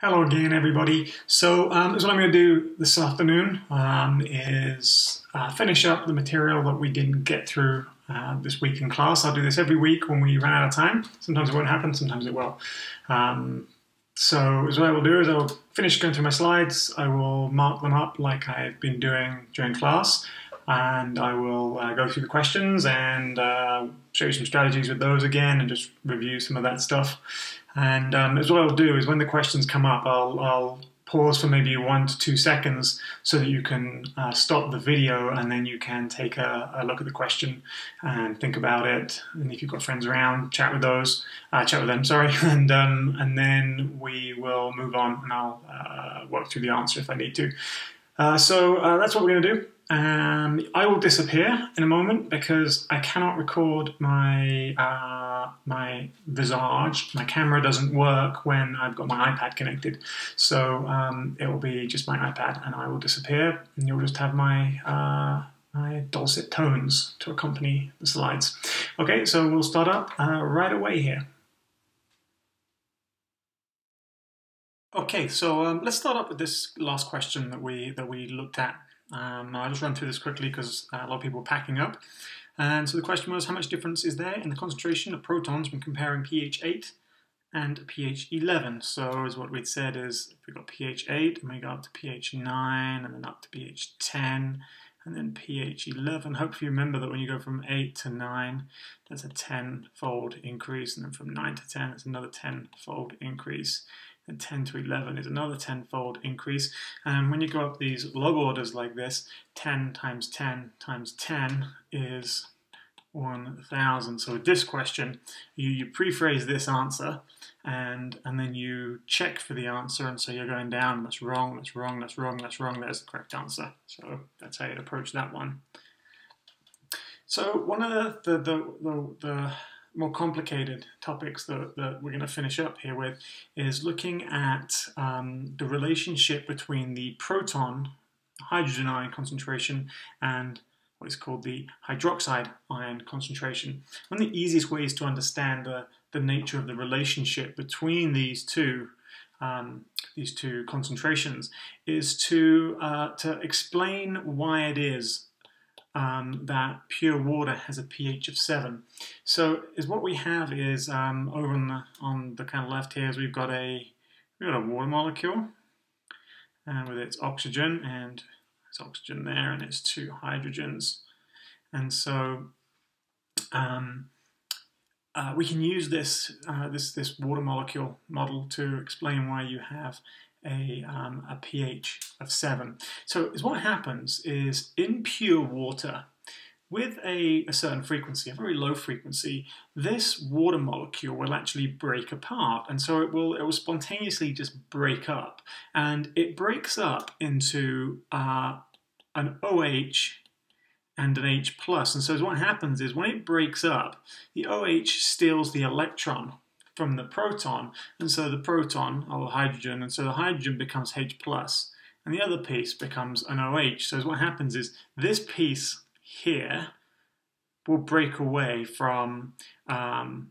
Hello again, everybody. So, um, what I'm going to do this afternoon um, is uh, finish up the material that we didn't get through uh, this week in class. I'll do this every week when we run out of time. Sometimes it won't happen, sometimes it will. Um, so, what I will do is I will finish going through my slides. I will mark them up like I've been doing during class, and I will uh, go through the questions and uh, show you some strategies with those again, and just review some of that stuff. And um, as what I'll do is when the questions come up, I'll, I'll pause for maybe one to two seconds so that you can uh, stop the video and then you can take a, a, look at the question and think about it. And if you've got friends around, chat with those, uh, chat with them, sorry. And, um, and then we will move on and I'll uh, work through the answer if I need to. Uh, so uh, that's what we're going to do. Um, I will disappear in a moment because I cannot record my my visage. My camera doesn't work when I've got my iPad connected, so um, it will be just my iPad, and I will disappear, and you'll just have my uh, my dulcet tones to accompany the slides. Okay, so we'll start up uh, right away here. Okay, so um, let's start up with this last question that we that we looked at um, I'll just run through this quickly because uh, a lot of people are packing up. And so the question was, how much difference is there in the concentration of protons when comparing pH 8 and pH 11? So as what we'd said is, if we got pH 8 and we go up to pH 9 and then up to pH 10 and then pH 11. Hopefully you remember that when you go from 8 to 9, that's a 10-fold increase, and then from 9 to 10, it's another 10-fold increase and 10 to 11 is another tenfold increase. And when you go up these log orders like this, 10 times 10 times 10 is 1,000. So with this question, you, you pre-phrase this answer and, and then you check for the answer. And so you're going down, that's wrong, that's wrong, that's wrong, that's wrong, there's the correct answer. So that's how you'd approach that one. So one of the, the, the, the, the more complicated topics that, that we're going to finish up here with is looking at um, the relationship between the proton hydrogen ion concentration and what is called the hydroxide ion concentration. One of the easiest ways to understand the, the nature of the relationship between these two um, these two concentrations is to uh, to explain why it is um, that pure water has a pH of 7. So is what we have is um, over on the, on the kind of left here is we've got a we've got a water molecule uh, with its oxygen and it's oxygen there and its two hydrogens. And so um, uh, we can use this, uh, this, this water molecule model to explain why you have a, um, a pH of 7. So is what happens is in pure water, with a, a, certain frequency, a very low frequency, this water molecule will actually break apart. And so it will, it will spontaneously just break up. And it breaks up into uh, an OH and an H+. plus. And so what happens is when it breaks up, the OH steals the electron from the proton, and so the proton, or the hydrogen, and so the hydrogen becomes H+, plus, and the other piece becomes an OH. So what happens is this piece here will break away from, um,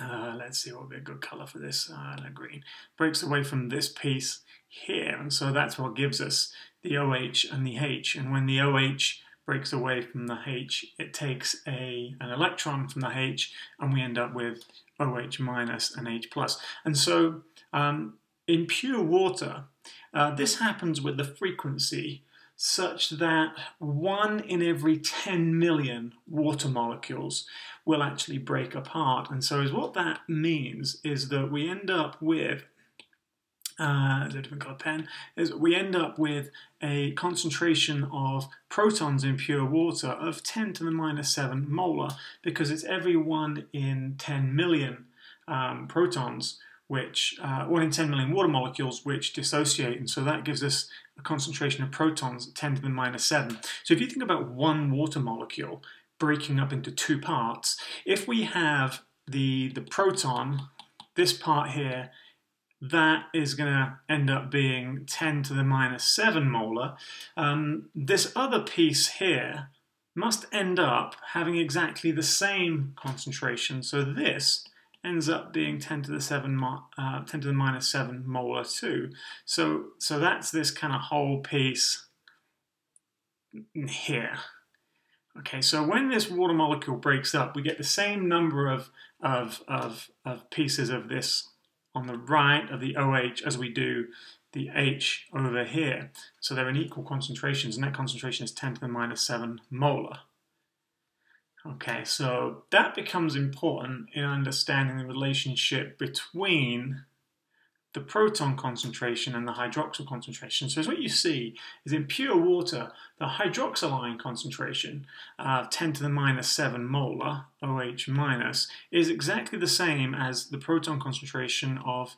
uh, let's see what would be a good color for this, uh, green, breaks away from this piece here, and so that's what gives us the OH and the H, and when the OH breaks away from the H, it takes a, an electron from the H, and we end up with OH minus and H plus. And so um, in pure water, uh, this happens with the frequency such that one in every 10 million water molecules will actually break apart. And so is what that means is that we end up with uh, a different color pen, is we end up with a concentration of protons in pure water of 10 to the minus 7 molar because it's every 1 in 10 million um, protons which, uh, 1 in 10 million water molecules which dissociate and so that gives us a concentration of protons 10 to the minus 7. So if you think about one water molecule breaking up into two parts, if we have the, the proton, this part here, that is going to end up being 10 to the minus 7 molar. Um, this other piece here must end up having exactly the same concentration. So this ends up being 10 to the 7, uh, 10 to the minus 7 molar too. So, so that's this kind of whole piece here. Okay, so when this water molecule breaks up, we get the same number of, of, of, of pieces of this on the right of the OH as we do the H over here. So they're in equal concentrations, and that concentration is 10 to the minus 7 molar. Okay, so that becomes important in understanding the relationship between the proton concentration and the hydroxyl concentration. So what you see is in pure water, the hydroxyl ion concentration, uh, 10 to the minus 7 molar, OH minus, is exactly the same as the proton concentration of,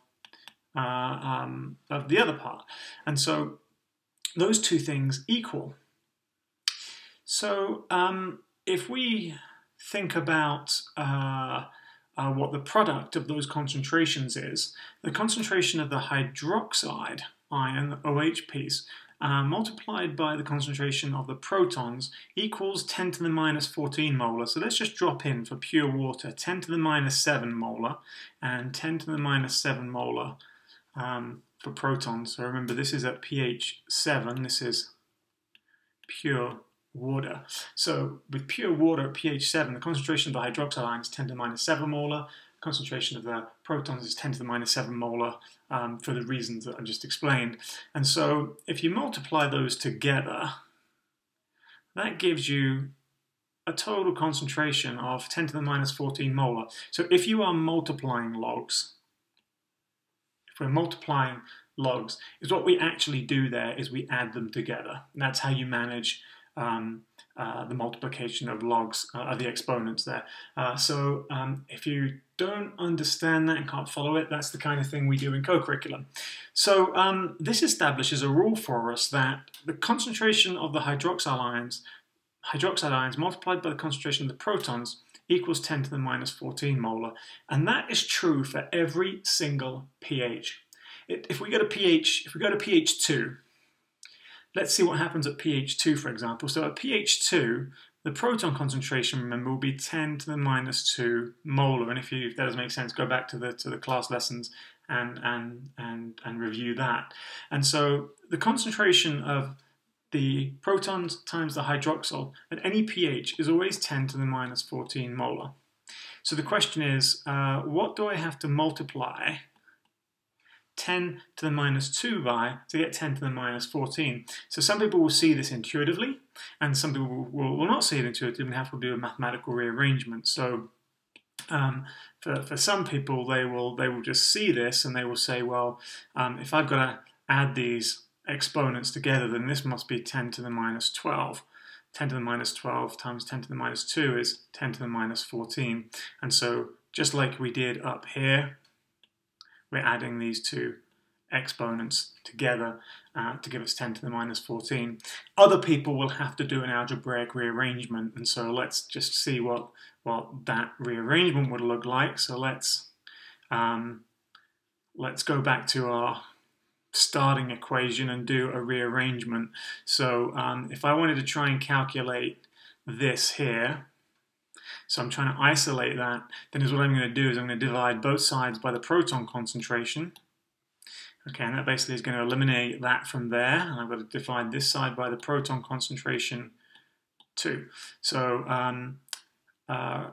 uh, um, of the other part. And so those two things equal. So um, if we think about uh, uh, what the product of those concentrations is, the concentration of the hydroxide ion, the OH piece, uh, multiplied by the concentration of the protons equals 10 to the minus 14 molar. So let's just drop in for pure water 10 to the minus 7 molar and 10 to the minus 7 molar um, for protons. So remember, this is at pH 7. This is pure water. So with pure water at pH 7, the concentration of the hydroxide ions is 10 to the minus 7 molar, concentration of the protons is 10 to the minus 7 molar um, for the reasons that I just explained. And so if you multiply those together, that gives you a total concentration of 10 to the minus 14 molar. So if you are multiplying logs, if we're multiplying logs, is what we actually do there is we add them together. And that's how you manage um, uh, the multiplication of logs uh, of the exponents there. Uh, so um, if you don't understand that and can't follow it, that's the kind of thing we do in co-curriculum. So um, this establishes a rule for us that the concentration of the hydroxyl ions, hydroxide ions multiplied by the concentration of the protons equals 10 to the minus 14 molar. And that is true for every single pH. It, if we go to pH, if we go to pH 2, Let's see what happens at pH 2, for example. So at pH 2, the proton concentration, remember, will be 10 to the minus 2 molar. And if, you, if that doesn't make sense, go back to the, to the class lessons and, and, and, and review that. And so the concentration of the protons times the hydroxyl at any pH is always 10 to the minus 14 molar. So the question is, uh, what do I have to multiply 10 to the minus 2 by to get 10 to the minus 14. So some people will see this intuitively, and some people will, will not see it intuitively and have to do a mathematical rearrangement. So um, for, for some people, they will, they will just see this and they will say, well, um, if I've got to add these exponents together, then this must be 10 to the minus 12. 10 to the minus 12 times 10 to the minus 2 is 10 to the minus 14. And so just like we did up here, we're adding these two exponents together uh, to give us 10 to the minus 14. Other people will have to do an algebraic rearrangement, and so let's just see what, what that rearrangement would look like. So let's, um, let's go back to our starting equation and do a rearrangement. So um, if I wanted to try and calculate this here, so I'm trying to isolate that. Then is what I'm going to do is I'm going to divide both sides by the proton concentration. Okay, and that basically is going to eliminate that from there. And I've got to divide this side by the proton concentration too. So um, uh,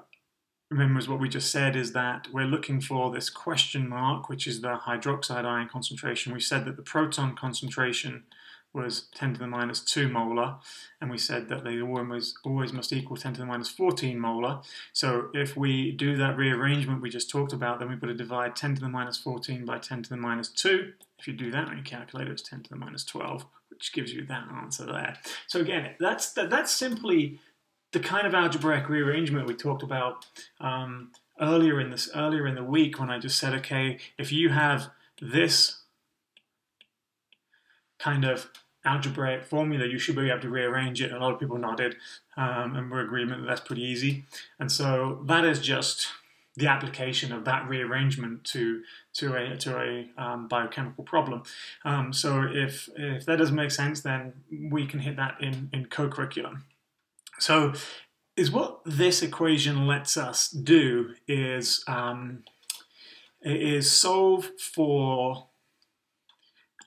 remember what we just said is that we're looking for this question mark, which is the hydroxide ion concentration. We said that the proton concentration was 10 to the minus 2 molar, and we said that the always, always must equal 10 to the minus 14 molar. So if we do that rearrangement we just talked about, then we've got to divide 10 to the minus 14 by 10 to the minus 2. If you do that on your calculator, it's 10 to the minus 12, which gives you that answer there. So again, that's, that, that's simply the kind of algebraic rearrangement we talked about um, earlier in this earlier in the week when I just said, okay, if you have this kind of algebraic formula, you should be able to rearrange it. A lot of people nodded um, and were agreement that that's pretty easy. And so that is just the application of that rearrangement to to a to a um, biochemical problem. Um, so if if that doesn't make sense, then we can hit that in in co-curriculum. So is what this equation lets us do is um, is solve for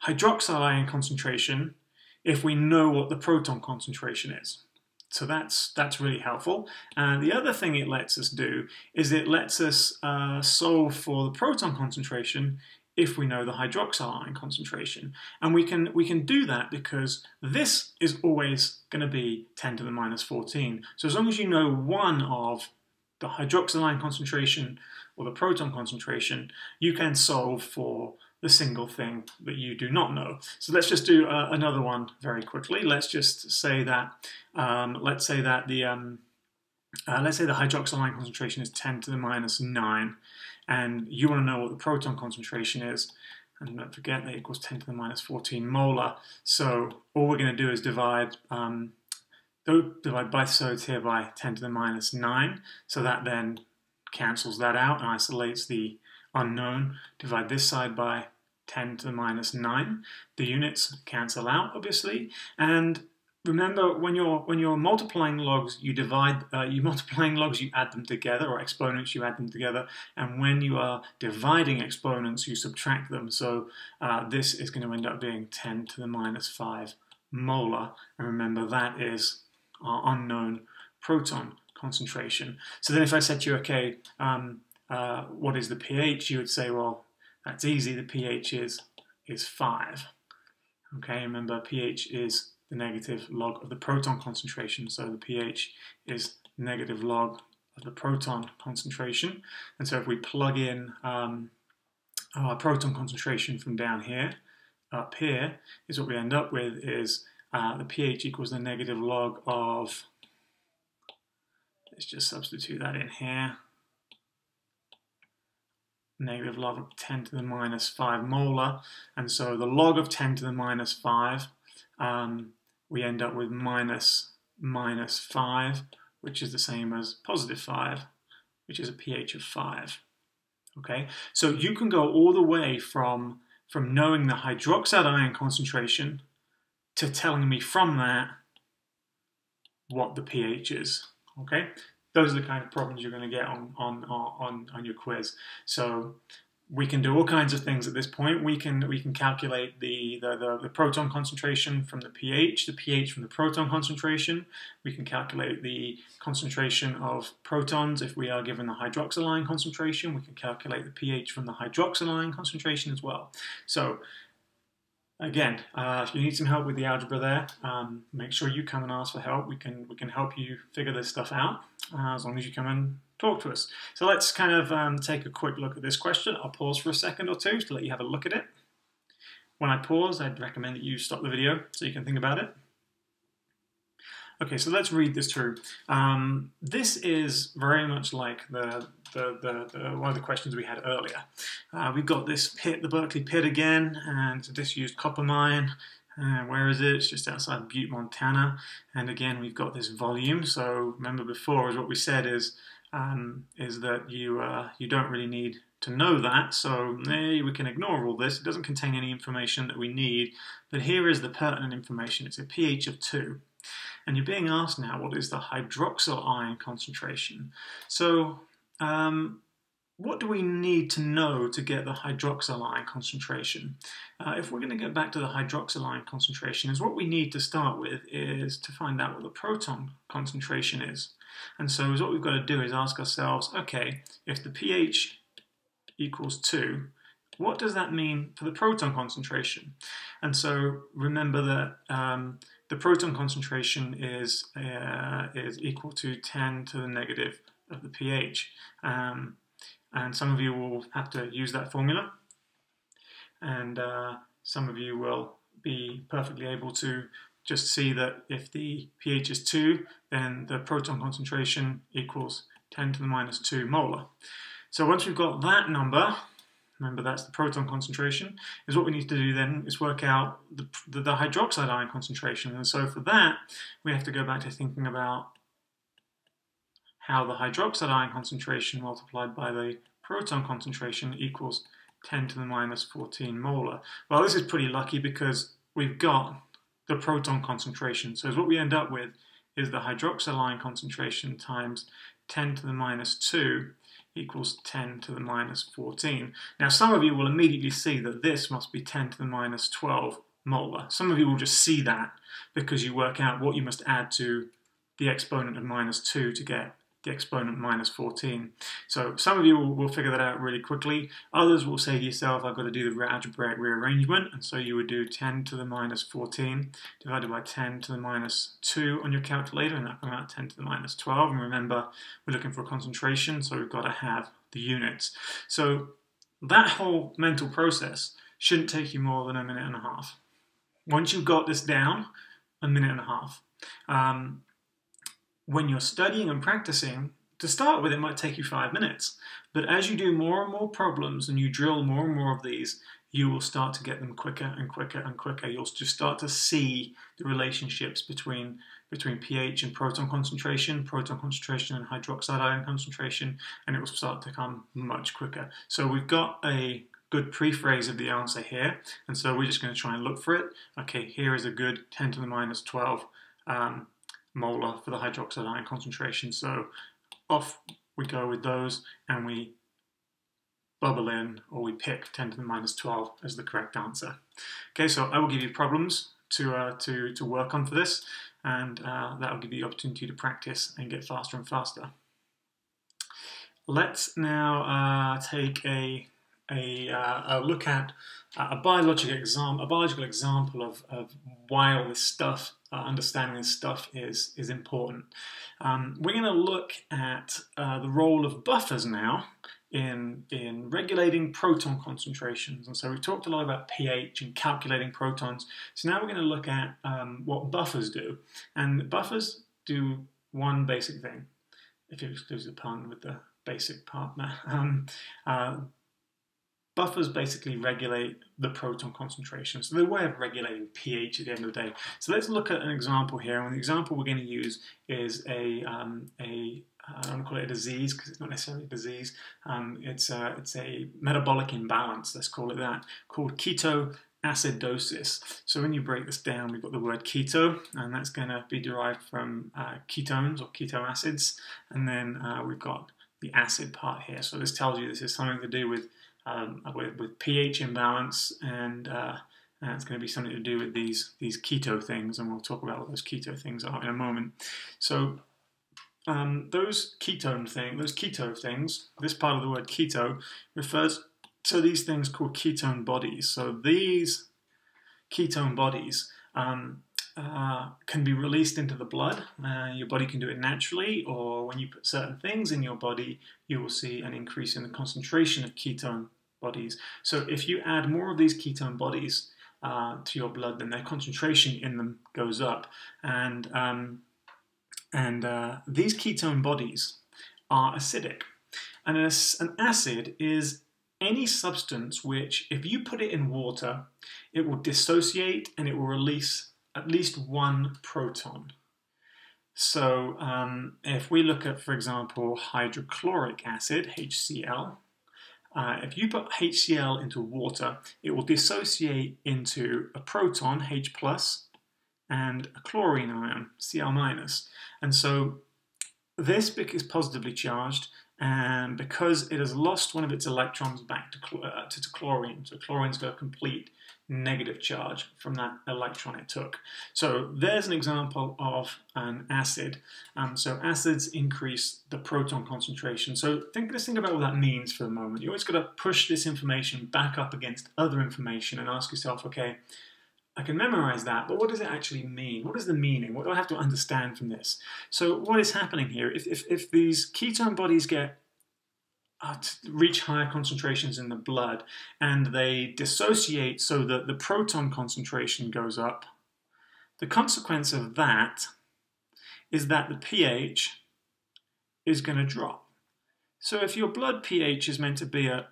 hydroxyl ion concentration if we know what the proton concentration is. So that's that's really helpful. And the other thing it lets us do is it lets us uh, solve for the proton concentration if we know the hydroxyl ion concentration. And we can we can do that because this is always going to be 10 to the minus 14. So as long as you know one of the hydroxyl ion concentration or the proton concentration, you can solve for the single thing that you do not know. So let's just do uh, another one very quickly. Let's just say that, um, let's say that the, um, uh, let's say the hydroxyl ion concentration is 10 to the minus 9, and you want to know what the proton concentration is, and don't forget that equals 10 to the minus 14 molar. So all we're going to do is divide um, divide both sides here by 10 to the minus 9, so that then cancels that out and isolates the unknown. Divide this side by 10 to the minus 9. The units cancel out, obviously. And remember, when you're when you're multiplying logs, you divide. Uh, you multiplying logs, you add them together, or exponents, you add them together. And when you are dividing exponents, you subtract them. So uh, this is going to end up being 10 to the minus 5 molar. And remember, that is our unknown proton concentration. So then if I said to you, okay, um, uh, what is the pH? You would say, well, that's easy. The pH is is five. Okay, remember pH is the negative log of the proton concentration. So the pH is negative log of the proton concentration. And so if we plug in um, our proton concentration from down here, up here, is what we end up with is uh, the pH equals the negative log of, let's just substitute that in here, negative log of 10 to the minus 5 molar. And so the log of 10 to the minus 5, um, we end up with minus minus 5, which is the same as positive 5, which is a pH of 5. Okay, so you can go all the way from, from knowing the hydroxide ion concentration to telling me from that what the pH is. Okay, those are the kind of problems you're going to get on, on, on, on your quiz. So we can do all kinds of things at this point. We can we can calculate the, the, the, the, proton concentration from the pH, the pH from the proton concentration. We can calculate the concentration of protons if we are given the hydroxyl ion concentration. We can calculate the pH from the hydroxyl ion concentration as well. So again, uh, if you need some help with the algebra there, um, make sure you come and ask for help. We can we can help you figure this stuff out uh, as long as you come and talk to us. So let's kind of um, take a quick look at this question. I'll pause for a second or two to let you have a look at it. When I pause, I'd recommend that you stop the video so you can think about it. Okay, so let's read this through. Um, this is very much like the, the, the, the, one of the questions we had earlier. Uh, we've got this pit, the Berkeley pit again, and it's a disused copper mine. Uh, where is it? It's just outside Butte, Montana. And again, we've got this volume. So remember before, is what we said is um, is that you uh, you don't really need to know that. So eh, we can ignore all this. It doesn't contain any information that we need. But here is the pertinent information. It's a pH of 2. And you're being asked now, what is the hydroxyl ion concentration? So um, what do we need to know to get the hydroxyl ion concentration? Uh, if we're going to get back to the hydroxyl ion concentration, is what we need to start with is to find out what the proton concentration is. And so what we've got to do is ask ourselves, okay, if the pH equals 2, what does that mean for the proton concentration? And so remember that um, the proton concentration is, uh, is equal to 10 to the negative of the pH. Um, and some of you will have to use that formula. And uh, some of you will be perfectly able to just see that if the pH is 2, then the proton concentration equals 10 to the minus 2 molar. So once we've got that number, remember that's the proton concentration, is what we need to do then is work out the, the, the hydroxide ion concentration. And so for that, we have to go back to thinking about how the hydroxide ion concentration multiplied by the proton concentration equals 10 to the minus 14 molar. Well, this is pretty lucky because we've got the proton concentration. So what we end up with is the hydroxyl ion concentration times 10 to the minus 2 equals 10 to the minus 14. Now some of you will immediately see that this must be 10 to the minus 12 molar. Some of you will just see that because you work out what you must add to the exponent of minus 2 to get the exponent minus 14. So some of you will, will, figure that out really quickly. Others will say to yourself, I've got to do the algebraic rearrangement. And so you would do 10 to the minus 14 divided by 10 to the minus 2 on your calculator, and that comes out 10 to the minus 12. And remember, we're looking for a concentration, so we've got to have the units. So that whole mental process shouldn't take you more than a minute and a half. Once you've got this down, a minute and a half. Um, when you're studying and practicing, to start with, it might take you five minutes. But as you do more and more problems and you drill more and more of these, you will start to get them quicker and quicker and quicker. You'll just start to see the relationships between, between pH and proton concentration, proton concentration and hydroxide ion concentration, and it will start to come much quicker. So we've got a good pre-phrase of the answer here, and so we're just going to try and look for it. Okay, here is a good 10 to the minus 12 um, molar for the hydroxide ion concentration. So off we go with those and we bubble in or we pick 10 to the minus 12 as the correct answer. Okay, so I will give you problems to, uh, to, to work on for this and uh, that will give you the opportunity to practice and get faster and faster. Let's now uh, take a, a, uh, a, look at a biological, exam a biological example of, of why all this stuff uh, understanding this stuff is, is important. Um, we're going to look at uh, the role of buffers now in, in regulating proton concentrations. And so we've talked a lot about pH and calculating protons. So now we're going to look at um, what buffers do. And buffers do one basic thing, if you excuse the pun with the basic part there. Um, uh, buffers basically regulate the proton concentration. So they're a way of regulating pH at the end of the day. So let's look at an example here. And the example we're going to use is a, um, a I don't call it a disease because it's not necessarily a disease. Um, it's, a, it's a metabolic imbalance, let's call it that, called ketoacidosis. So when you break this down, we've got the word keto, and that's going to be derived from uh, ketones or keto acids. And then uh, we've got the acid part here. So this tells you this is something to do with um, with, with, pH imbalance, and uh, it's going to be something to do with these these keto things, and we'll talk about what those keto things are in a moment. So um, those ketone thing, those keto things, this part of the word keto refers to these things called ketone bodies. So these ketone bodies um, uh, can be released into the blood. Uh, your body can do it naturally, or when you put certain things in your body, you will see an increase in the concentration of ketone bodies. So if you add more of these ketone bodies uh, to your blood, then their concentration in them goes up. And, um, and uh, these ketone bodies are acidic. And an acid is any substance which, if you put it in water, it will dissociate and it will release at least one proton. So um, if we look at, for example, hydrochloric acid, HCl, uh, if you put HCl into water, it will dissociate into a proton, H+, plus, and a chlorine ion, Cl-. minus. And so this is positively charged, and because it has lost one of its electrons back to, uh, to, to chlorine, so chlorine's got a complete negative charge from that electron it took. So there's an example of an acid. Um, so acids increase the proton concentration. So think, let's think about what that means for a moment. You always got to push this information back up against other information and ask yourself, okay, I can memorize that, but what does it actually mean? What is the meaning? What do I have to understand from this? So what is happening here? If, if, if these ketone bodies get uh, reach higher concentrations in the blood and they dissociate so that the proton concentration goes up. The consequence of that is that the pH is going to drop. So if your blood pH is meant to be at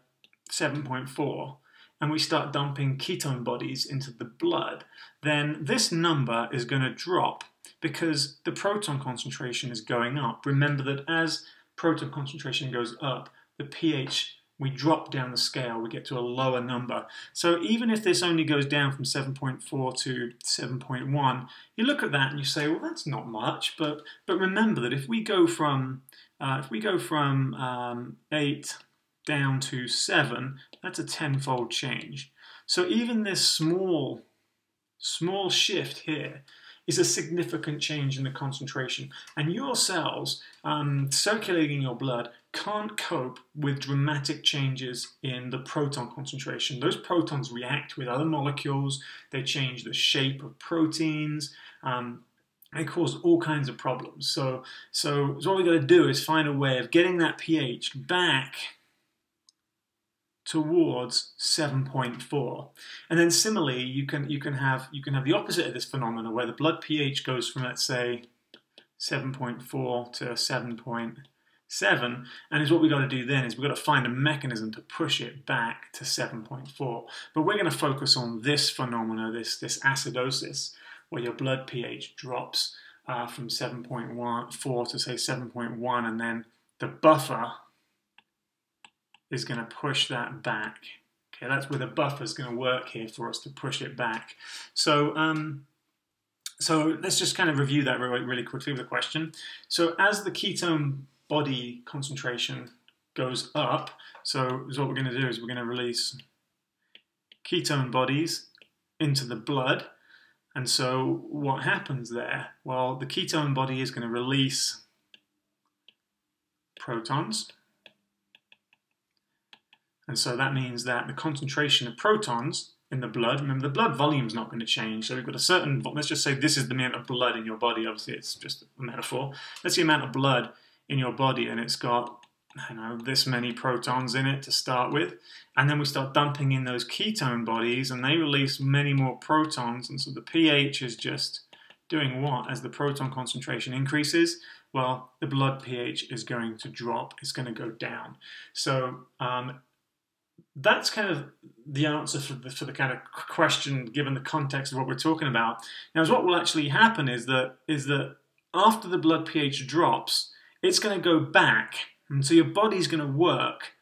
7.4 and we start dumping ketone bodies into the blood, then this number is going to drop because the proton concentration is going up. Remember that as proton concentration goes up, the pH we drop down the scale, we get to a lower number. So even if this only goes down from 7.4 to 7.1, you look at that and you say, well, that's not much. But but remember that if we go from uh, if we go from um, 8 down to 7, that's a tenfold change. So even this small small shift here is a significant change in the concentration. And your cells um, circulating in your blood can't cope with dramatic changes in the proton concentration. Those protons react with other molecules, they change the shape of proteins. Um, they cause all kinds of problems. So, so, so what we've got to do is find a way of getting that pH back towards 7.4 and then similarly you can you can have you can have the opposite of this phenomena where the blood pH goes from let's say 7.4 to 7.7 and is what we've got to do then is we've got to find a mechanism to push it back to 7.4 but we're going to focus on this phenomena this this acidosis where your blood pH drops uh, from 7.4 to say 7.1 and then the buffer is going to push that back. Okay, that's where the buffer is going to work here for us to push it back. So, um, so let's just kind of review that really, really quickly with a question. So as the ketone body concentration goes up, so, so what we're going to do is we're going to release ketone bodies into the blood. And so what happens there? Well, the ketone body is going to release protons. And so that means that the concentration of protons in the blood, remember the blood volume is not going to change. So we've got a certain, let's just say this is the amount of blood in your body. Obviously it's just a metaphor. That's the amount of blood in your body and it's got I know, this many protons in it to start with. And then we start dumping in those ketone bodies and they release many more protons. And so the pH is just doing what? As the proton concentration increases, well, the blood pH is going to drop. It's going to go down. So um, that's kind of the answer for the, for the kind of question given the context of what we're talking about. Now, what will actually happen is that is that after the blood pH drops, it's going to go back, and so your body's going to work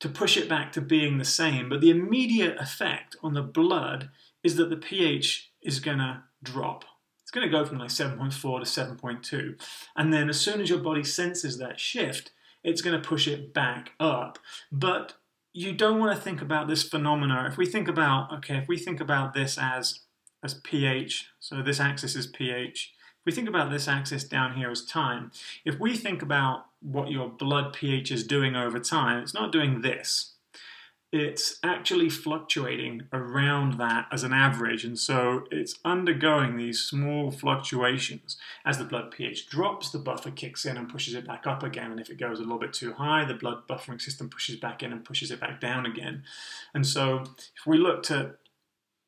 to push it back to being the same. But the immediate effect on the blood is that the pH is going to drop. It's going to go from like 7.4 to 7.2, and then as soon as your body senses that shift, it's going to push it back up. But you don't want to think about this phenomena. If we think about, okay, if we think about this as, as pH, so this axis is pH, we think about this axis down here as time, if we think about what your blood pH is doing over time, it's not doing this. It's actually fluctuating around that as an average and so it's undergoing these small fluctuations. As the blood pH drops the buffer kicks in and pushes it back up again and if it goes a little bit too high the blood buffering system pushes back in and pushes it back down again. And so if we looked at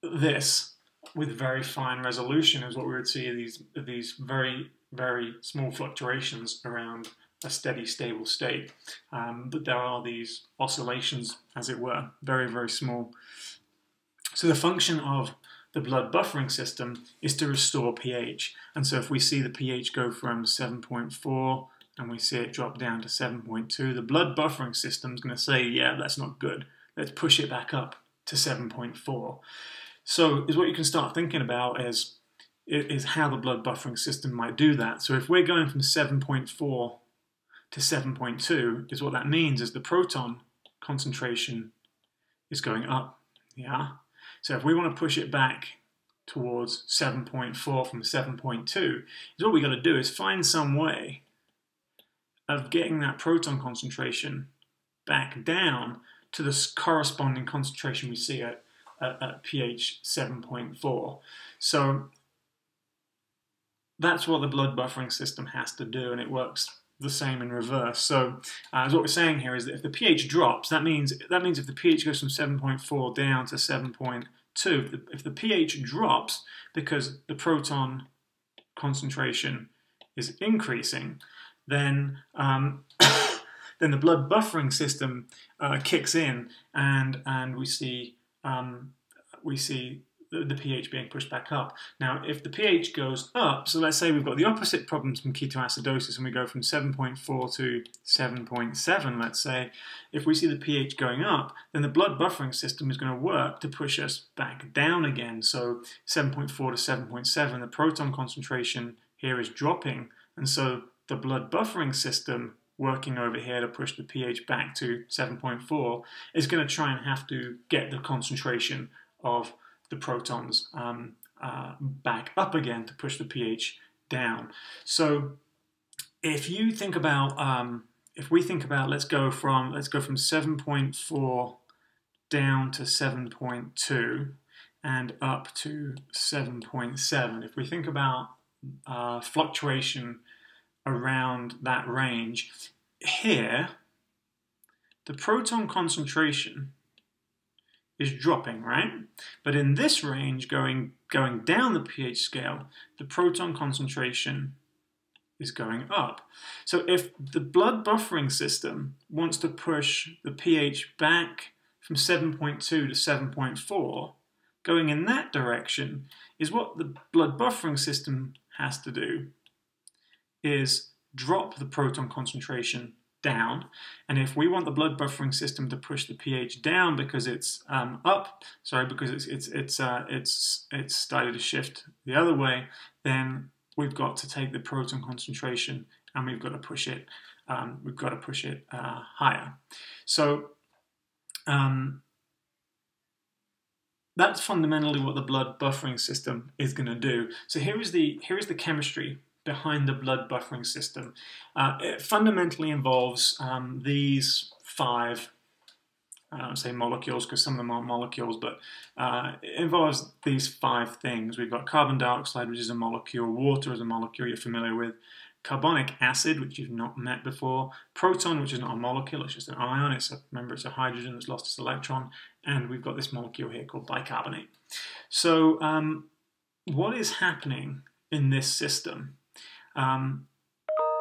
this with very fine resolution is what we would see these these very very small fluctuations around a steady, stable state. Um, but there are these oscillations, as it were, very, very small. So the function of the blood buffering system is to restore pH. And so if we see the pH go from 7.4 and we see it drop down to 7.2, the blood buffering system is going to say, yeah, that's not good. Let's push it back up to 7.4. So is what you can start thinking about is, is how the blood buffering system might do that. So if we're going from 7.4 to 7.2 is what that means is the proton concentration is going up. Yeah. So if we want to push it back towards 7.4 from 7.2, is what we got to do is find some way of getting that proton concentration back down to the corresponding concentration we see at, at, at pH 7.4. So that's what the blood buffering system has to do, and it works the same in reverse. So, uh, what we're saying here is that if the pH drops, that means that means if the pH goes from 7.4 down to 7.2, if the, if the pH drops because the proton concentration is increasing, then um, then the blood buffering system uh, kicks in, and and we see um, we see the, the, pH being pushed back up. Now, if the pH goes up, so let's say we've got the opposite problems from ketoacidosis and we go from 7.4 to 7.7, let's say, if we see the pH going up, then the blood buffering system is going to work to push us back down again. So 7.4 to 7.7, the proton concentration here is dropping, and so the blood buffering system working over here to push the pH back to 7.4 is going to try and have to get the concentration of the protons um, uh, back up again to push the pH down. So if you think about, um, if we think about, let's go from, let's go from 7.4 down to 7.2 and up to 7.7. If we think about uh, fluctuation around that range. Here, the proton concentration is dropping, right? But in this range, going, going down the pH scale, the proton concentration is going up. So if the blood buffering system wants to push the pH back from 7.2 to 7.4, going in that direction is what the blood buffering system has to do is drop the proton concentration down. And if we want the blood buffering system to push the pH down because it's um, up, sorry, because it's it's it's uh, it's it's started to shift the other way, then we've got to take the proton concentration and we've got to push it. Um, we've got to push it uh, higher. So um, that's fundamentally what the blood buffering system is going to do. So here is the here is the chemistry behind the blood buffering system. Uh, it fundamentally involves um, these five, I don't say molecules because some of them aren't molecules, but uh, it involves these five things. We've got carbon dioxide, which is a molecule, water is a molecule you're familiar with, carbonic acid, which you've not met before, proton, which is not a molecule, it's just an ion, it's a, remember it's a hydrogen that's lost its electron, and we've got this molecule here called bicarbonate. So um, what is happening in this system um,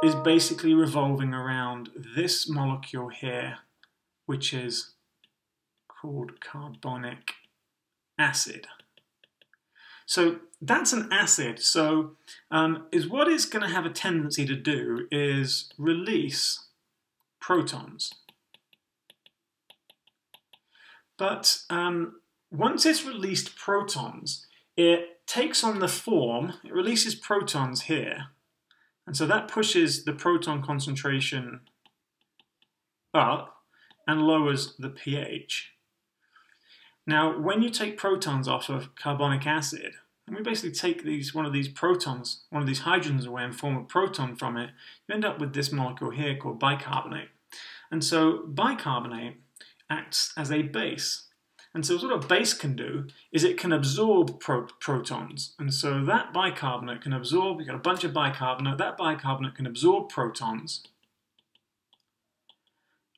is basically revolving around this molecule here, which is called carbonic acid. So that's an acid. So um, is what it's going to have a tendency to do is release protons. But um, once it's released protons, it takes on the form, it releases protons here, and so that pushes the proton concentration up and lowers the pH. Now, when you take protons off of carbonic acid, and we basically take these one of these protons, one of these hydrogens away and form a proton from it, you end up with this molecule here called bicarbonate. And so bicarbonate acts as a base. And so what a base can do is it can absorb pro protons. And so that bicarbonate can absorb, you've got a bunch of bicarbonate, that bicarbonate can absorb protons.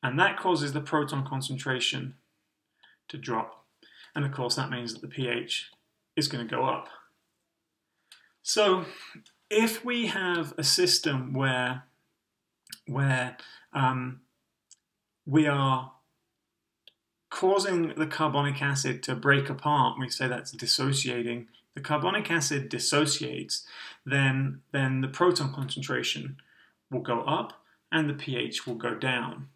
And that causes the proton concentration to drop. And of course that means that the pH is going to go up. So if we have a system where, where um, we are causing the carbonic acid to break apart, we say that's dissociating, the carbonic acid dissociates, then, then the proton concentration will go up and the pH will go down.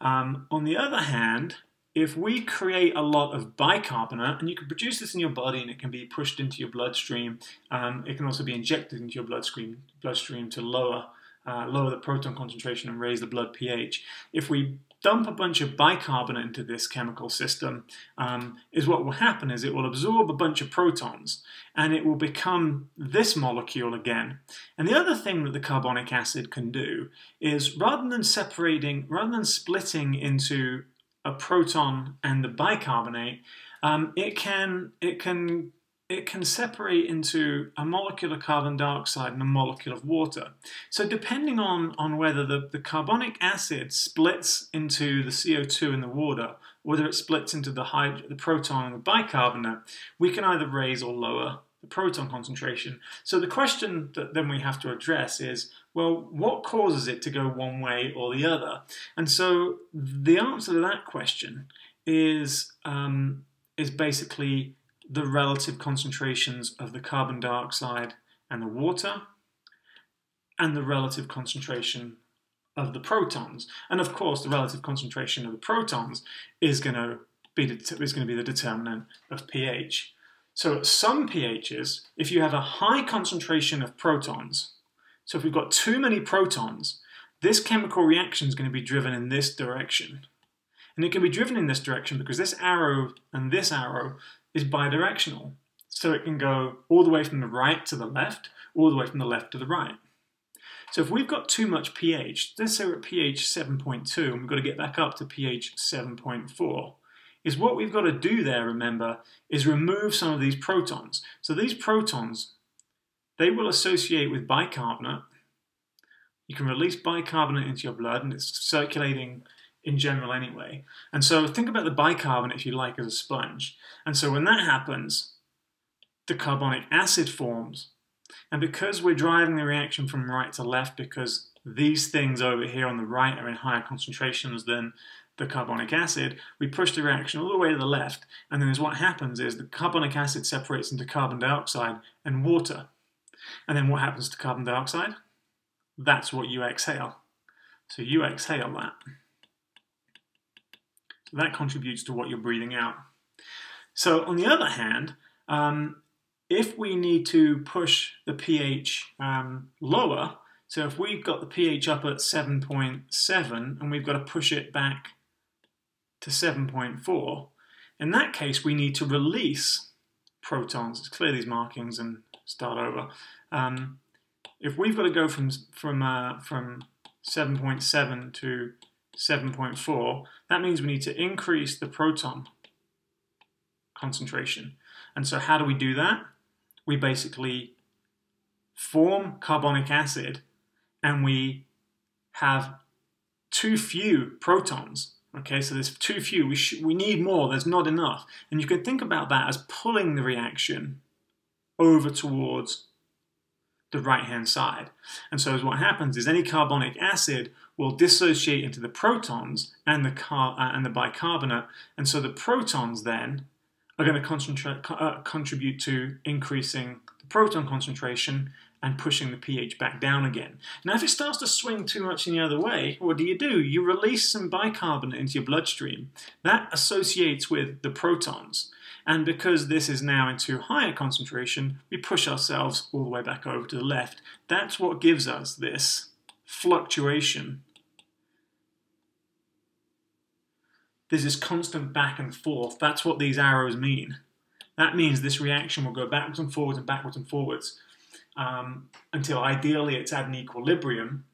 Um, on the other hand, if we create a lot of bicarbonate, and you can produce this in your body and it can be pushed into your bloodstream, um, it can also be injected into your bloodstream, bloodstream to lower, uh, lower the proton concentration and raise the blood pH. If we dump a bunch of bicarbonate into this chemical system, um, is what will happen is it will absorb a bunch of protons and it will become this molecule again. And the other thing that the carbonic acid can do is rather than separating, rather than splitting into a proton and the bicarbonate, um, it can it can it can separate into a molecule of carbon dioxide and a molecule of water. So depending on, on whether the, the carbonic acid splits into the CO2 in the water, whether it splits into the, the proton and the bicarbonate, we can either raise or lower the proton concentration. So the question that then we have to address is, well, what causes it to go one way or the other? And so the answer to that question is, um, is basically the relative concentrations of the carbon dioxide and the water, and the relative concentration of the protons. And of course, the relative concentration of the protons is going to be, is going to be the determinant of pH. So at some pHs, if you have a high concentration of protons, so if we've got too many protons, this chemical reaction is going to be driven in this direction. And it can be driven in this direction because this arrow and this arrow is bidirectional. So it can go all the way from the right to the left, all the way from the left to the right. So if we've got too much pH, let's say we're at pH 7.2 and we've got to get back up to pH 7.4, is what we've got to do there, remember, is remove some of these protons. So these protons, they will associate with bicarbonate. You can release bicarbonate into your blood and it's circulating in general anyway. And so think about the bicarbonate, if you like, as a sponge. And so when that happens, the carbonic acid forms. And because we're driving the reaction from right to left, because these things over here on the right are in higher concentrations than the carbonic acid, we push the reaction all the way to the left, and then what happens is the carbonic acid separates into carbon dioxide and water. And then what happens to carbon dioxide? That's what you exhale. So you exhale that. That contributes to what you're breathing out. So on the other hand, um, if we need to push the pH um, lower, so if we've got the pH up at 7.7 and we've got to push it back to 7.4, in that case we need to release protons. Let's clear these markings and start over. Um, if we've got to go from from uh, from 7.7 to 7.4, that means we need to increase the proton concentration. And so how do we do that? We basically form carbonic acid and we have too few protons. Okay, so there's too few. We, we need more. There's not enough. And you can think about that as pulling the reaction over towards the right-hand side. And so what happens is any carbonic acid will dissociate into the protons and the, car uh, and the bicarbonate. And so the protons then are going to uh, contribute to increasing the proton concentration and pushing the pH back down again. Now, if it starts to swing too much in the other way, what do you do? You release some bicarbonate into your bloodstream. That associates with the protons. And because this is now in too high a concentration, we push ourselves all the way back over to the left. That's what gives us this fluctuation. There's this constant back and forth. That's what these arrows mean. That means this reaction will go backwards and forwards and backwards and forwards um, until ideally it's at an equilibrium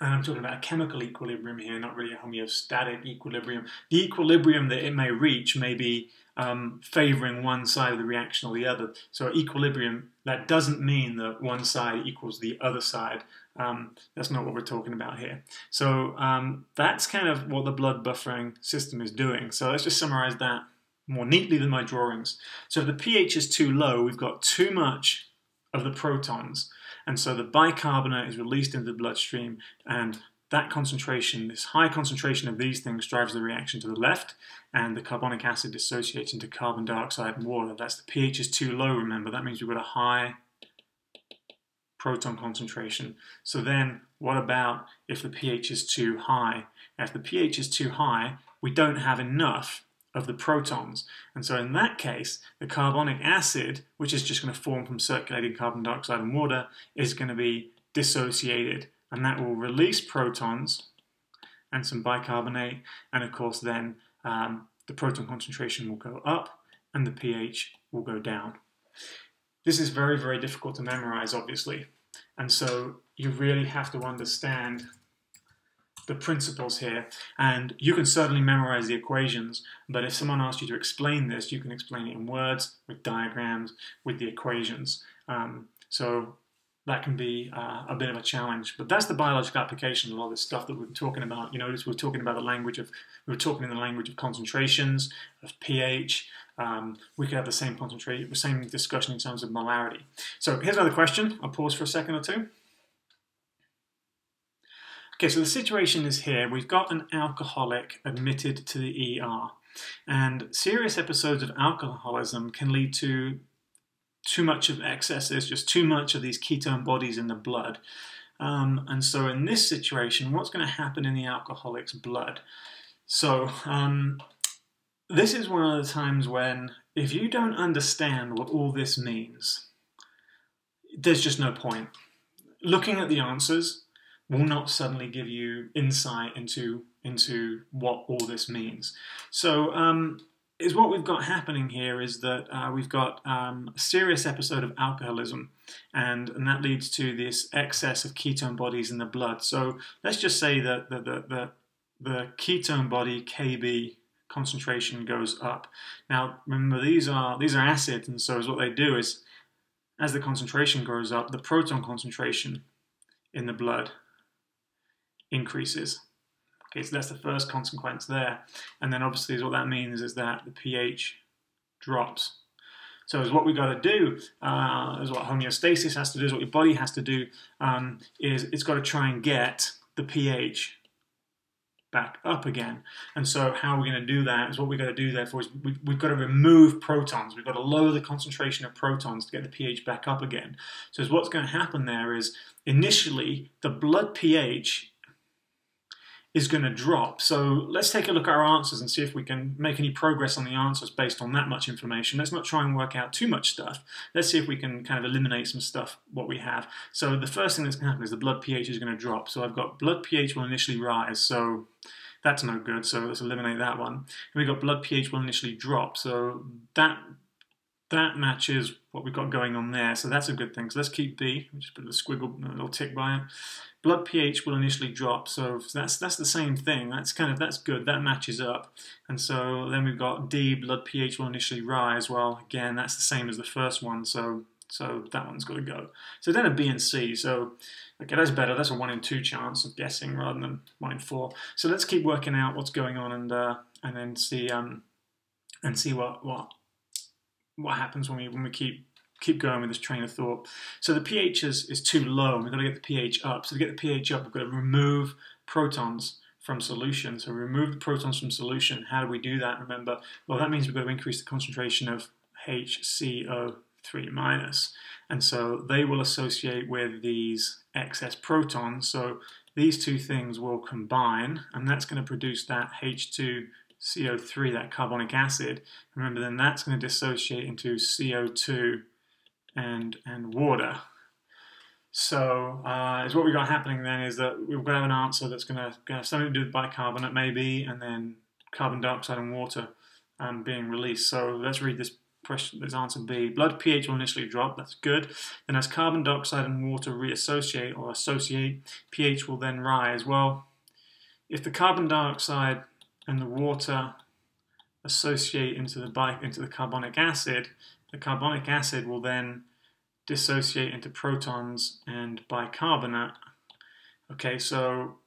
and I'm talking about a chemical equilibrium here, not really a homeostatic equilibrium. The equilibrium that it may reach may be um, favoring one side of the reaction or the other. So equilibrium, that doesn't mean that one side equals the other side. Um, that's not what we're talking about here. So um, that's kind of what the blood buffering system is doing. So let's just summarize that more neatly than my drawings. So if the pH is too low, we've got too much of the protons. And so the bicarbonate is released into the bloodstream and that concentration, this high concentration of these things drives the reaction to the left and the carbonic acid dissociates into carbon dioxide and water. That's the pH is too low, remember. That means we've got a high proton concentration. So then what about if the pH is too high? If the pH is too high, we don't have enough of the protons. And so in that case, the carbonic acid, which is just going to form from circulating carbon dioxide and water, is going to be dissociated. And that will release protons and some bicarbonate. And of course, then um, the proton concentration will go up and the pH will go down. This is very, very difficult to memorize, obviously. And so you really have to understand the principles here. And you can certainly memorize the equations, but if someone asks you to explain this, you can explain it in words, with diagrams, with the equations. Um, so that can be uh, a bit of a challenge. But that's the biological application of all this stuff that we're talking about. You notice we're talking about the language of, we are talking in the language of concentrations, of pH. Um, we could have the same concentration, the same discussion in terms of molarity. So here's another question. I'll pause for a second or two. Okay, so the situation is here. We've got an alcoholic admitted to the ER. And serious episodes of alcoholism can lead to too much of excesses, just too much of these ketone bodies in the blood. Um, and so, in this situation, what's going to happen in the alcoholic's blood? So, um, this is one of the times when, if you don't understand what all this means, there's just no point. Looking at the answers will not suddenly give you insight into into what all this means. So, um, is what we've got happening here is that uh, we've got um, a serious episode of alcoholism, and, and that leads to this excess of ketone bodies in the blood. So let's just say that the, the, the, the ketone body Kb concentration goes up. Now remember these are these are acids, and so what they do is as the concentration goes up, the proton concentration in the blood increases. Okay, so that's the first consequence there. And then obviously what that means is that the pH drops. So is what we've got to do, uh, is what homeostasis has to do, is what your body has to do, um, is it's got to try and get the pH back up again. And so how are we're going to do that is what we've got to do therefore is we, we've got to remove protons. We've got to lower the concentration of protons to get the pH back up again. So what's going to happen there is initially the blood pH is going to drop. So let's take a look at our answers and see if we can make any progress on the answers based on that much information. Let's not try and work out too much stuff. Let's see if we can kind of eliminate some stuff, what we have. So the first thing that's going to happen is the blood pH is going to drop. So I've got blood pH will initially rise. So that's no good. So let's eliminate that one. And we've got blood pH will initially drop. So that that matches what we've got going on there. So that's a good thing. So let's keep B. Just put a squiggle, a little tick by it blood pH will initially drop, so that's that's the same thing. That's kind of that's good. That matches up. And so then we've got D, blood pH will initially rise. Well, again, that's the same as the first one, so so that one's got to go. So then a B and C. So okay, that's better. That's a one in two chance of guessing rather than one in four. So let's keep working out what's going on and uh, and then see um and see what what what happens when we when we keep keep going with this train of thought. So the pH is, is too low, and we've got to get the pH up. So to get the pH up, we've got to remove protons from solution. So remove the protons from solution. How do we do that? Remember, well, that means we've got to increase the concentration of HCO3 minus. And so they will associate with these excess protons. So these two things will combine, and that's going to produce that H2CO3, that carbonic acid. Remember, then that's going to dissociate into CO2 and, and water. So uh, is what we've got happening then is that we've got to have an answer that's going to have something to do with bicarbonate maybe, and then carbon dioxide and water um, being released. So let's read this question, this answer B. Blood pH will initially drop, that's good. Then as carbon dioxide and water reassociate or associate, pH will then rise. Well, if the carbon dioxide and the water associate into the, into the carbonic acid, the carbonic acid will then dissociate into protons and bicarbonate. Okay, so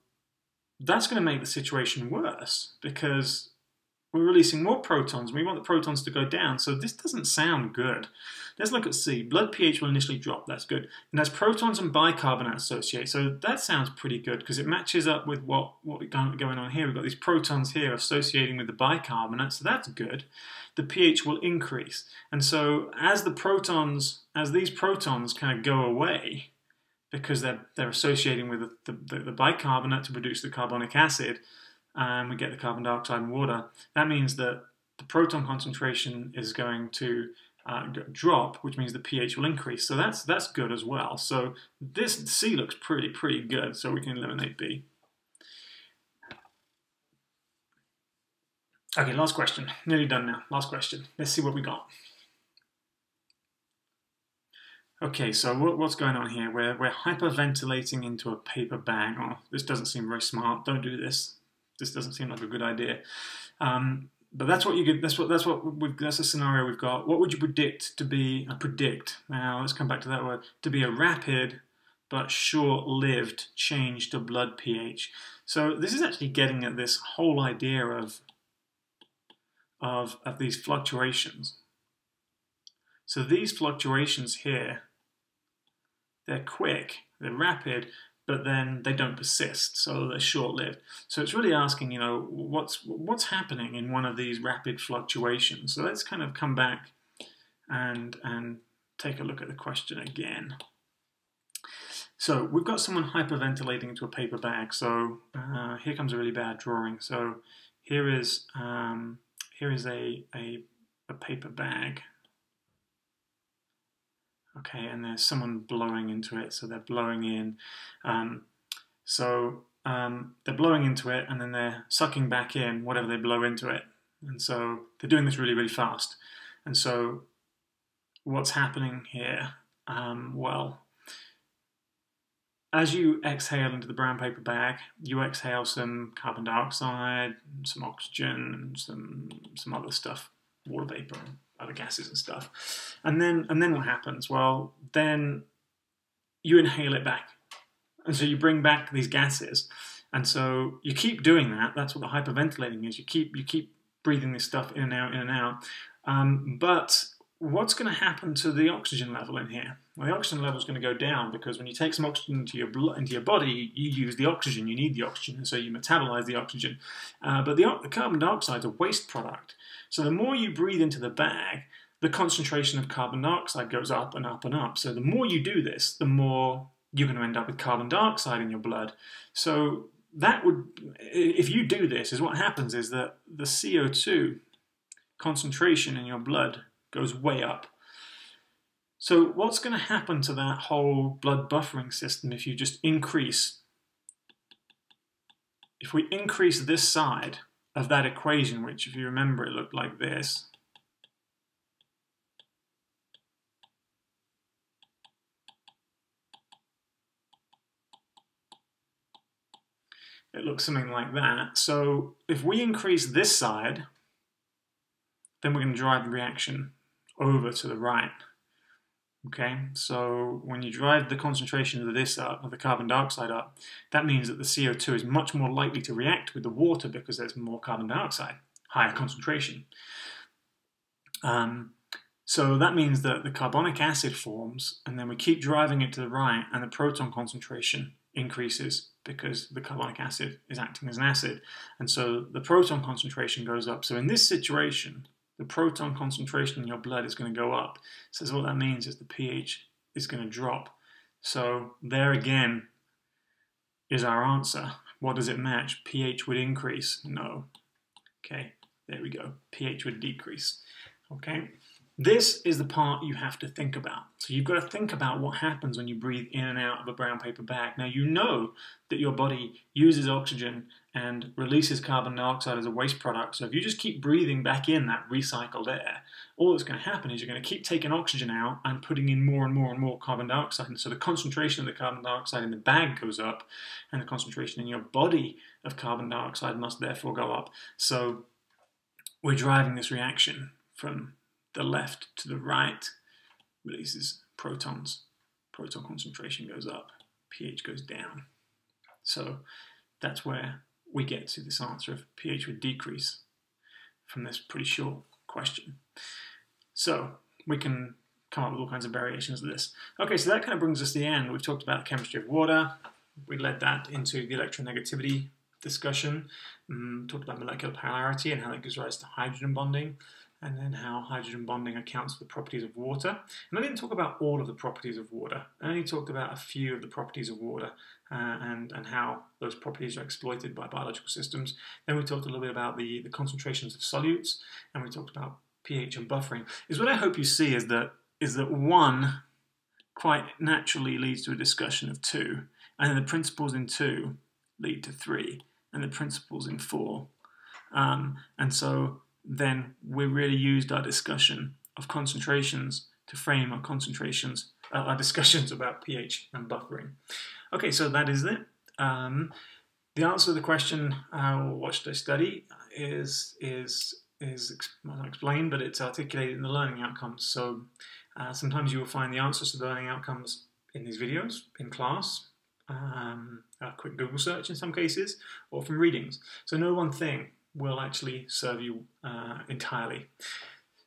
that's going to make the situation worse because we're releasing more protons. We want the protons to go down, so this doesn't sound good. Let's look at C. Blood pH will initially drop, that's good. And that's protons and bicarbonate associate, so that sounds pretty good because it matches up with what, what got going on here. We've got these protons here associating with the bicarbonate, so that's good. The pH will increase. And so as the protons, as these protons kind of go away, because they're, they're associating with the, the, the bicarbonate to produce the carbonic acid, and we get the carbon dioxide and water, that means that the proton concentration is going to uh, drop, which means the pH will increase. So that's that's good as well. So this C looks pretty pretty good. So we can eliminate B. Okay, last question. Nearly done now. Last question. Let's see what we got. Okay, so what's going on here? We're, we're hyperventilating into a paper bag. Oh, this doesn't seem very smart. Don't do this this doesn't seem like a good idea. Um, but that's what you get. That's what that's what we've, that's a scenario we've got. What would you predict to be a predict? Now let's come back to that word. To be a rapid but short-lived change to blood pH. So this is actually getting at this whole idea of of of these fluctuations. So these fluctuations here, they're quick, they're rapid, but then they don't persist, so they're short-lived. So it's really asking, you know, what's what's happening in one of these rapid fluctuations. So let's kind of come back and and take a look at the question again. So we've got someone hyperventilating into a paper bag. So uh, here comes a really bad drawing. So here is um, here is a, a a paper bag. Okay, and there's someone blowing into it, so they're blowing in. Um, so um, they're blowing into it, and then they're sucking back in whatever they blow into it. And so they're doing this really, really fast. And so what's happening here? Um, well, as you exhale into the brown paper bag, you exhale some carbon dioxide, some oxygen, some some other stuff, water vapor, other gases and stuff. And then and then what happens? Well, then you inhale it back. And so you bring back these gases. And so you keep doing that. That's what the hyperventilating is. You keep you keep breathing this stuff in and out, in and out. Um, but what's going to happen to the oxygen level in here? Well, the oxygen level is going to go down because when you take some oxygen into your blood, into your body, you use the oxygen. You need the oxygen, and so you metabolize the oxygen. Uh, but the, the carbon dioxide is a waste product. So the more you breathe into the bag, the concentration of carbon dioxide goes up and up and up. So the more you do this, the more you're going to end up with carbon dioxide in your blood. So that would, if you do this, is what happens is that the CO2 concentration in your blood goes way up. So what's going to happen to that whole blood buffering system if you just increase, if we increase this side of that equation, which if you remember it looked like this, it looks something like that. So if we increase this side, then we're going to drive the reaction over to the right. Okay, so when you drive the concentration of this up, of the carbon dioxide up, that means that the CO2 is much more likely to react with the water because there's more carbon dioxide, higher concentration. Um, so that means that the carbonic acid forms, and then we keep driving it to the right, and the proton concentration increases because the carbonic acid is acting as an acid. And so the proton concentration goes up. So in this situation, the proton concentration in your blood is going to go up. So what that means is the pH is going to drop. So there again is our answer. What does it match? pH would increase? No. Okay, there we go. pH would decrease. Okay. This is the part you have to think about. So you've got to think about what happens when you breathe in and out of a brown paper bag. Now you know that your body uses oxygen and releases carbon dioxide as a waste product. So if you just keep breathing back in that recycled air, all that's going to happen is you're going to keep taking oxygen out and putting in more and more and more carbon dioxide. And so the concentration of the carbon dioxide in the bag goes up, and the concentration in your body of carbon dioxide must therefore go up. So we're driving this reaction from the left to the right releases protons. Proton concentration goes up, pH goes down. So that's where we get to this answer of pH would decrease from this pretty short question. So we can come up with all kinds of variations of this. Okay, so that kind of brings us to the end. We've talked about the chemistry of water. We led that into the electronegativity discussion. Um, talked about molecular polarity and how that gives rise to hydrogen bonding and then how hydrogen bonding accounts for the properties of water. And I didn't talk about all of the properties of water. I only talked about a few of the properties of water uh, and, and how those properties are exploited by biological systems. Then we talked a little bit about the, the concentrations of solutes, and we talked about pH and buffering. Is what I hope you see is that is that one quite naturally leads to a discussion of two, and then the principles in two lead to three, and the principles in four. Um, and so then we really used our discussion of concentrations to frame our concentrations, uh, our discussions about pH and buffering. Okay, so that is it. Um, the answer to the question, uh, what should I study, is is is not explained, but it's articulated in the learning outcomes. So uh, sometimes you will find the answers to the learning outcomes in these videos, in class, um, a quick Google search in some cases, or from readings. So no one thing will actually serve you uh, entirely.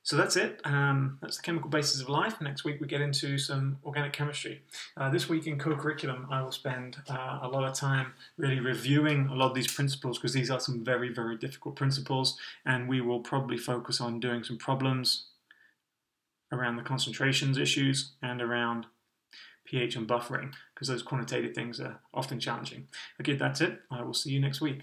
So that's it. Um, that's the chemical basis of life. Next week we get into some organic chemistry. Uh, this week in co-curriculum, I will spend uh, a lot of time really reviewing a lot of these principles because these are some very, very difficult principles, and we will probably focus on doing some problems around the concentrations issues and around pH and buffering because those quantitative things are often challenging. Okay, that's it. I will see you next week.